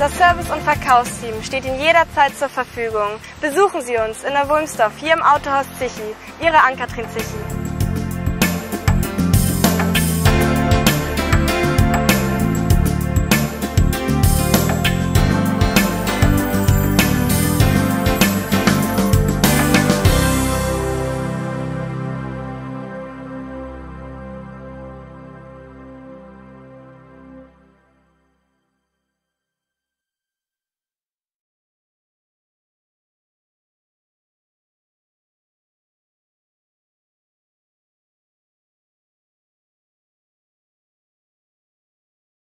Unser Service und Verkaufsteam steht Ihnen jederzeit zur Verfügung. Besuchen Sie uns in der Wulmsdorf hier im Autohaus Zichi. Ihre Ann-Kathrin Zichi.